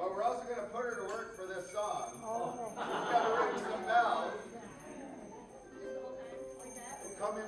But we're also going to put her to work for this song. Oh. She's got to ring some bells. Come in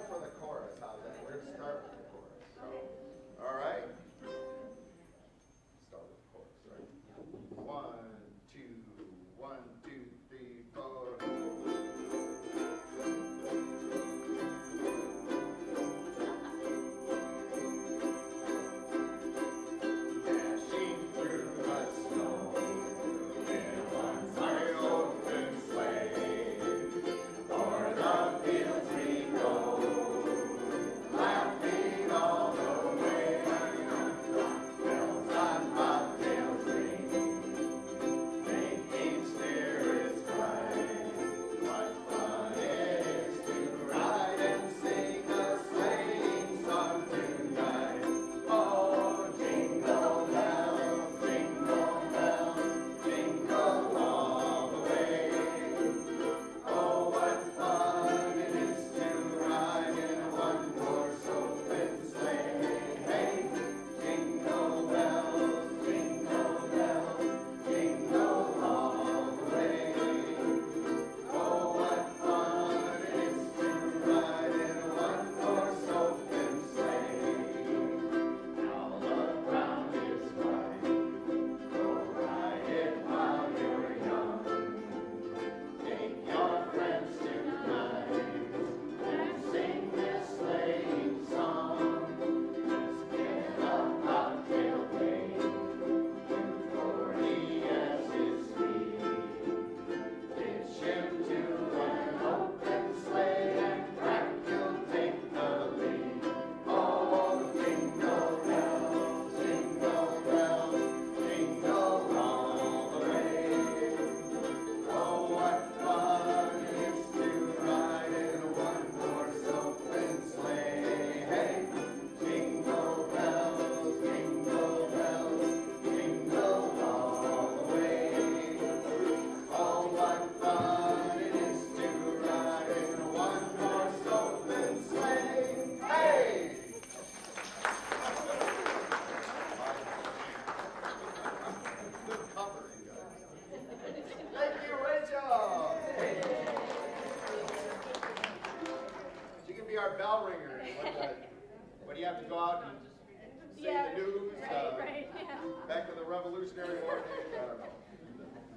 and yeah. the news. Right, uh, right, yeah. Back in the Revolutionary War I don't know.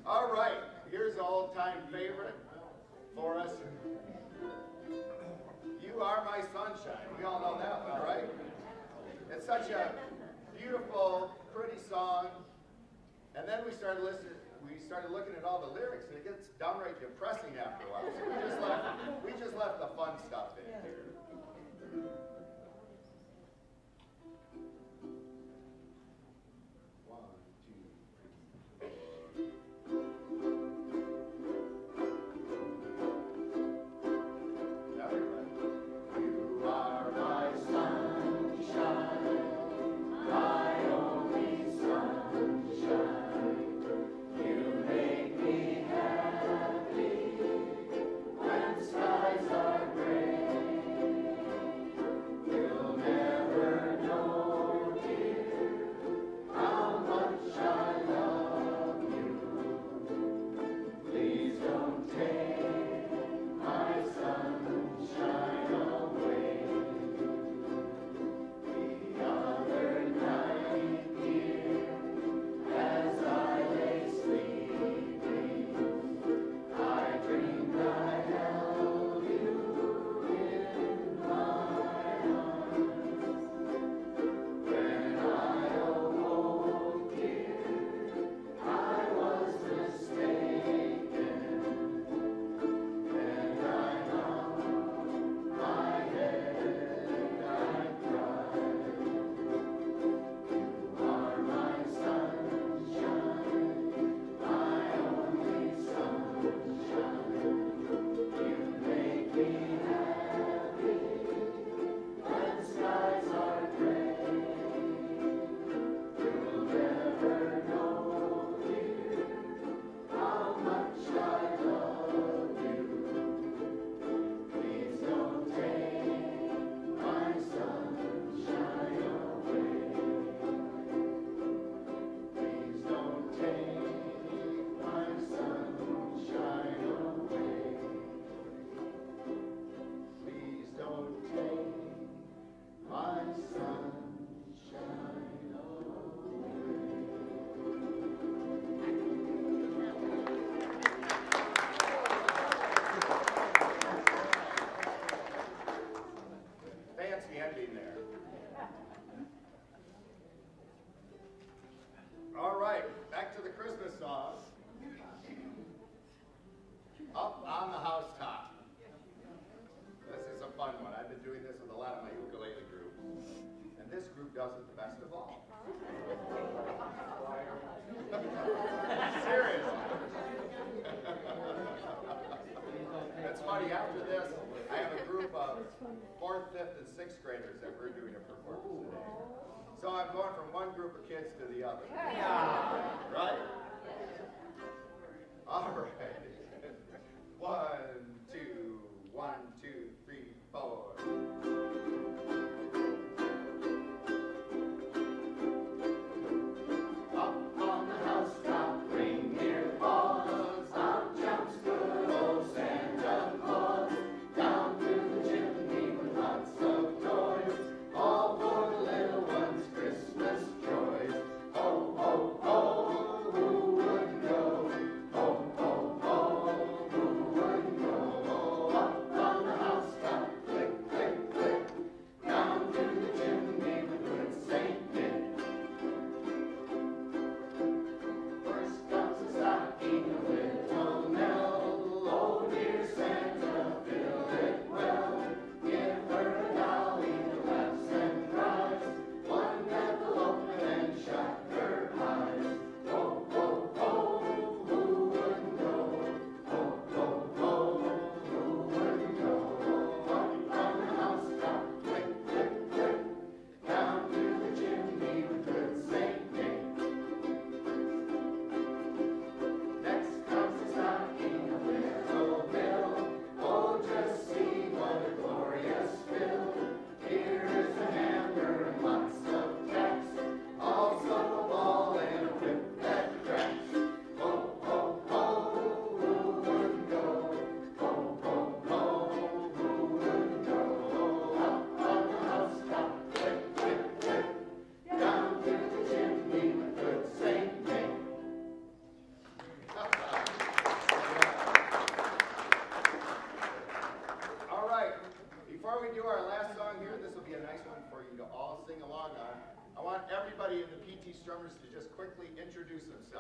All right, here's all-time favorite for us. You are my sunshine. We all know that one, right? It's such a beautiful, pretty song. And then we started listening. We started looking at all the lyrics, and it gets downright depressing after a while. So we just left, we just left the fun stuff in here. After this, I have a group of fourth, fifth, and sixth graders that we're doing a performance today. So I'm going from one group of kids to the other. Right? All right. One, two, one, two, three, four.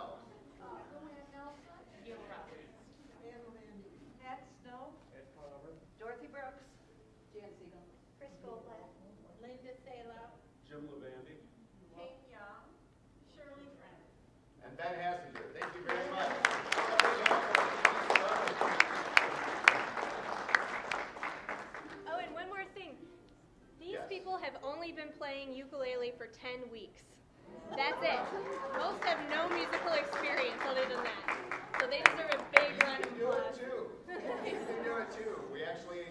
Introduce themselves. Pat Snow. Dorothy Brooks. Jan Siegel. Chris Goldblatt. Linda. Jim Levandy. Young. Shirley Friend. And Ben Hassenger, thank you very much. Oh, and one more thing. These Yes. people have only been playing ukulele for 10 weeks. That's it. Most have no musical experience other than that. So they deserve a big round You of can do it applause. too. You can do it too. We actually,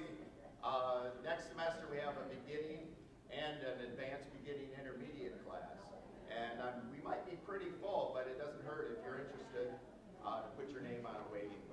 uh, next semester, we have a beginning and an advanced beginning intermediate class. And um, we might be pretty full, but it doesn't hurt if you're interested uh, to put your name on a waiting